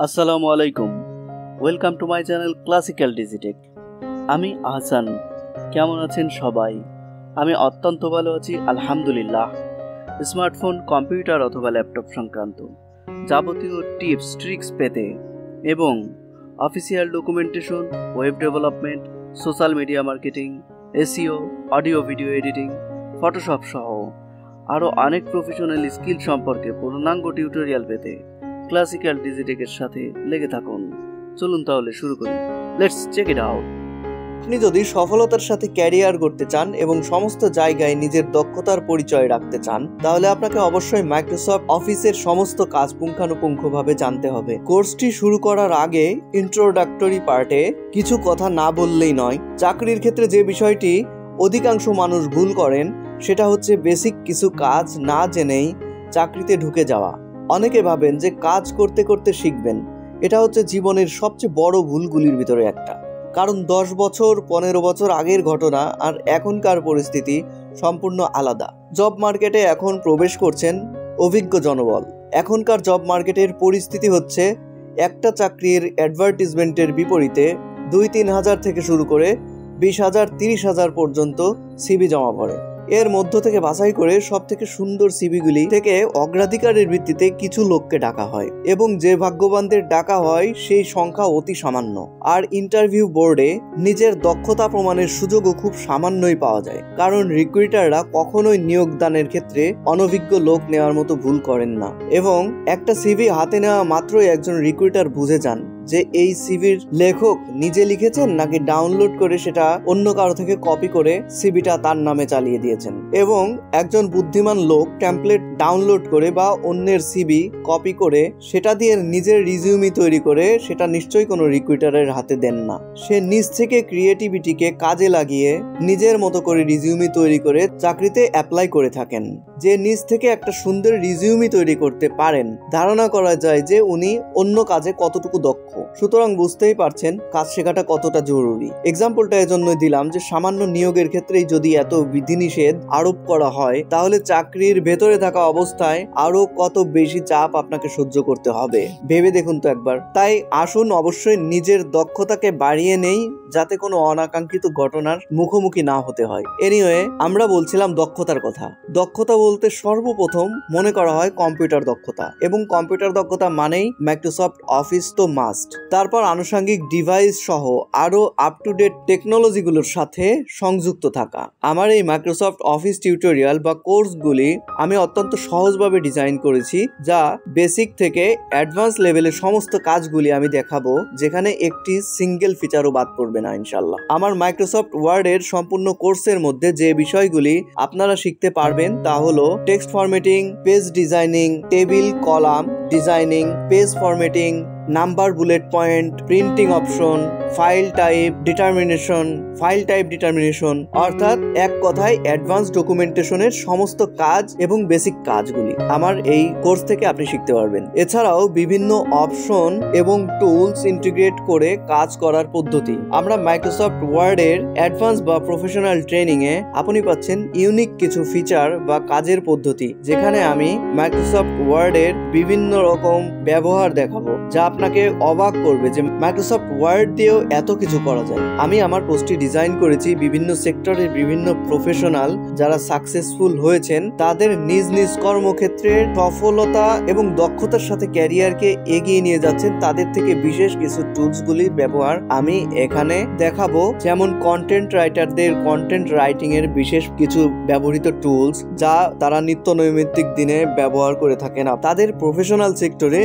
আসসালামু আলাইকুম। Welcome to my channel classical Digitech আমি আহসান। কেমন আছেন সবাই? আমি অত্যন্ত ভালো আছি, আলহামদুলিল্লাহ। স্মার্টফোন কম্পিউটার অথবা ল্যাপটপ সংক্রান্ত যাবতীয় টিপস ট্রিক্স পেতে এবং official documentation web development social media marketing SEO audio video editing Photoshop সহ আরও অনেক প্রফেশনাল স্কিল সম্পর্কে পূর্ণাঙ্গ টিউটোরিয়াল পেতে ক্লাসিক্যাল ডিজিটেকের সাথে লেগে থাকুন। চলুন তাহলে শুরু করি। লেটস চেক ইট আউট আপনি যদি সফলতার সাথে ক্যারিয়ার করতে চান এবং সমস্ত জায়গায় নিজের দক্ষতার পরিচয় রাখতে চান, তাহলে আপনাকে অবশ্যই মাইক্রোসফট অফিসের সমস্ত কাজ পুঙ্খানুপুঙ্খভাবে জানতে হবে। কোর্সটি শুরু করার আগে ইন্ট্রোডাক্টরি পার্টে কিছু কথা না বললেই নয়, চাকরির ক্ষেত্রে যে বিষয়টি অধিকাংশ মানুষ ভুল করেন সেটা হচ্ছে বেসিক কিছু কাজ না জেনেই চাকরিতে ঢুকে যাওয়া। অনেকে ভাবেন যে কাজ করতে করতে শিখবেন। এটা হচ্ছে জীবনের সবচেয়ে বড় ভুলগুলির ভিতরে একটা। কারণ দশ বছর, পনেরো বছর আগের ঘটনা আর এখনকার পরিস্থিতি সম্পূর্ণ আলাদা। জব মার্কেটে এখন প্রবেশ করছেন অভিজ্ঞ জনবল। এখনকার জব মার্কেটের পরিস্থিতি হচ্ছে একটা চাকরির অ্যাডভার্টিজমেন্টের বিপরীতে দুই তিন হাজার থেকে শুরু করে বিশ হাজার, তিরিশ হাজার পর্যন্ত সিবি জমা পড়ে। এর মধ্য থেকে বাছাই করে সব থেকে সুন্দর সিবিগুলি থেকে অগ্রাধিকারের ভিত্তিতে কিছু লোককে ডাকা হয় এবং যে ভাগ্যবানদের ডাকা হয় সেই সংখ্যা অতি সামান্য। আর ইন্টারভিউ বোর্ডে নিজের দক্ষতা প্রমাণের সুযোগও খুব সামান্যই পাওয়া যায়, কারণ রিক্রুইটাররা কখনোই নিয়োগদানের ক্ষেত্রে অনভিজ্ঞ লোক নেওয়ার মতো ভুল করেন না। এবং একটা সিভি হাতে নেওয়া মাত্রই একজন রিক্রুইটার বুঝে যান যে এই সিভির লেখক নিজে লিখেছেন নাকি ডাউনলোড করে সেটা অন্য কারও থেকে কপি করে সিভিটা তার নামে চালিয়ে দিয়েছেন? এবং একজন বুদ্ধিমান লোক ট্যাম্পলেট ডাউনলোড করে বা অন্যের সিবি কপি করে সেটা দিয়ে নিজের রিজিউমি তৈরি করে সেটা নিশ্চয়ই কোনো রিক্রুইটারের হাতে দেন না। সে নিজ থেকে ক্রিয়েটিভিটিকে কাজে লাগিয়ে নিজের মতো করে রিজিউমি তৈরি করে চাকরিতে অ্যাপ্লাই করে থাকেন। যে নিজ থেকে একটা সুন্দর রিজিউমি তৈরি করতে পারেন, ধারণা করা যায় যে উনি অন্য কাজে কতটুকু দক্ষ। সুতরাং বুঝতেই পারছেন, কাজ শেখাটা কতটা জরুরি। এক্সাম্পলটা এজন্য দিলাম যে, সামান্য নিয়োগের ক্ষেত্রেই যদি এত বিধিনিষেধ আরোপ করা হয়, তাহলে চাকরির ভেতরে থাকা অবস্থায় আরও কত বেশি চাপ আপনাকে সহ্য করতে হবে? ভেবে দেখুন তো একবার। তাই আসুন অবশ্যই নিজের দক্ষতাকে বাড়িয়ে নেই, যাতে কোনো অনাকাঙ্ক্ষিত ঘটনার মুখোমুখি না হতে হয়। এনিওয়ে আমরা বলছিলাম দক্ষতার কথা। দক্ষতা বলতে সর্বপ্রথম মনে করা হয় কম্পিউটার দক্ষতা। এবং কম্পিউটার দক্ষতা মানেই মাইক্রোসফট অফিস তো মাস্ট তারপর আনুষঙ্গিক ডিভাইস সহ আরও আপ টু ডেট টেকনোলজিগুলোর সাথে সংযুক্ত থাকা। আমার এই মাইক্রোসফট অফিস টিউটোরিয়াল বা কোর্সগুলি আমি অত্যন্ত সহজভাবে ডিজাইন করেছি, যা বেসিক থেকে অ্যাডভান্স লেভেলের সমস্ত কাজগুলি আমি দেখাবো, যেখানে একটি সিঙ্গেল ফিচারও বাদ পড়বে না ইনশাল্লাহ আমার মাইক্রোসফট ওয়ার্ডের সম্পূর্ণ কোর্সের মধ্যে যে বিষয়গুলি আপনারা শিখতে পারবেন তা হলো text formatting page designing table column designing page formatting number bullet point printing option file type determination file type determination অর্থাৎ এক কথায় অ্যাডভান্স ডকুমেন্টেশনের সমস্ত কাজ এবং বেসিক কাজগুলি। আমার এই কোর্স থেকে আপনি শিখতে পারবেন। এছাড়াও বিভিন্ন অপশন এবং টুলস ইন্টিগ্রেট করে কাজ করার পদ্ধতি। আমরা মাইক্রোসফট ওয়ার্ডের অ্যাডভান্স বা প্রফেশনাল ট্রেনিং এ আপনি পাচ্ছেন ইউনিক কিছু ফিচার বা কাজের পদ্ধতি, যেখানে আমি মাইক্রোসফট ওয়ার্ডের বিভিন্ন রকম ব্যবহার দেখাবো, যা আপনাকে অবাক করবে যে মাইক্রোসফট ওয়ার্ড দিয়েও এত কিছু করা যায়। আমি আমার পোস্টটি ডিজাইন করেছি, বিভিন্ন সেক্টরের বিভিন্ন প্রফেশনাল যারা সাকসেসফুল হয়েছেন, তাদের নিজ নিজ কর্মক্ষেত্রে সফলতা এবং দক্ষতার সাথে ক্যারিয়ারকে এগিয়ে নিয়ে যাচ্ছেন, তাদের থেকে বিশেষ কিছু টুলসগুলির ব্যবহার আমি এখানে দেখাবো। যেমন কন্টেন্ট রাইটারদের কন্টেন্ট রাইটিং এর বিশেষ কিছু ব্যবহৃত টুলস যা তারা নিত্য নৈমিত্তিক দিনে ব্যবহার করে থাকেন। তাদের প্রফেশনাল সেক্টরে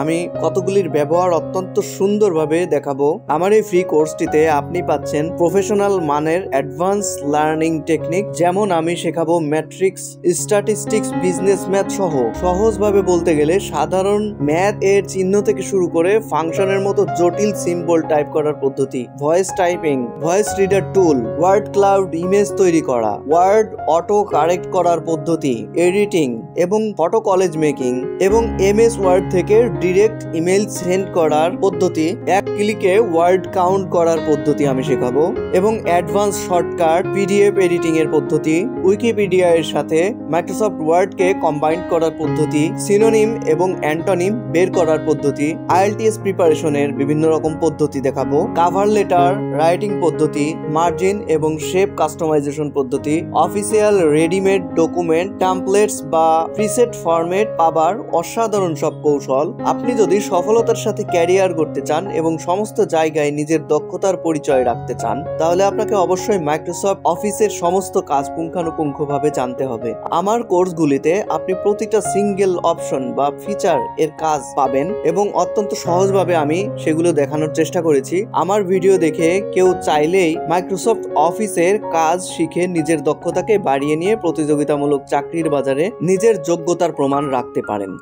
আমি কতগুলির ব্যবহার অত্যন্ত সুন্দরভাবে দেখাবো। আমার এই ফ্রি কোর্সটিতে আপনি পাচ্ছেন প্রফেশনাল মানের অ্যাডভান্স লার্নিং টেকনিক যেমন আমি শেখাবো ম্যাট্রিক্স স্ট্যাটিস্টিক্স বিজনেস ম্যাথ সহ। সহজভাবে বলতে গেলে সাধারণ ম্যাথ এর চিহ্ন থেকে শুরু করে ফাংশনের মতো জটিল সিম্বল টাইপ করার পদ্ধতি। Voice typing voice reader tool word cloud image তৈরি করা ওয়ার্ড অটো কারেক্ট করার পদ্ধতি এডিটিং এবং ফটো কলেজ মেকিং এবং এম এস ওয়ার্ড থেকে ডিরেক্ট ইমেল সেন্ড করার পদ্ধতি, এক ক্লিকে ওয়ার্ড কাউন্ট করার পদ্ধতি আমি শেখাবো এবং অ্যাডভান্স শর্টকাট পিডিএফ এডিটিং এর পদ্ধতি উইকিপিডিয়া এর সাথে মাইক্রোসফট ওয়ার্ডকে কম্বাইন করার পদ্ধতি সিনোনিম এবং অ্যান্টনিম বের করার পদ্ধতি আইএলটিএস প্রিপারেশনের বিভিন্ন রকম পদ্ধতি দেখাবো কাভার লেটার রাইটিং পদ্ধতি মার্জিন এবং শেপ কাস্টমাইজেশন পদ্ধতি অফিসিয়াল রেডিমেড ডকুমেন্ট টাম্পলেটস বা প্রিসেট ফরম্যাট পাবার অসাধারণ সব কৌশল আপনি যদি সফলতার সাথে ক্যারিয়ার করতে চান এবং সমস্ত জায়গায় নিজের দক্ষতার পরিচয় রাখতে চান, তাহলে আপনাকে অবশ্যই মাইক্রোসফট অফিসের সমস্ত কাজ পুঙ্খানুপুঙ্খভাবে জানতে হবে। আমার কোর্সগুলিতে আপনি প্রতিটা সিঙ্গেল অপশন বা ফিচার এর কাজ পাবেন এবং অত্যন্ত সহজভাবে আমি সেগুলো দেখানোর চেষ্টা করেছি। আমার ভিডিও দেখে কেউ চাইলেই মাইক্রোসফট অফিসের কাজ শিখে নিজের দক্ষতাকে বাড়িয়ে নিয়ে প্রতিযোগিতামূলক চাকরির বাজারে নিজের যোগ্যতার প্রমাণ রাখতে পারেন।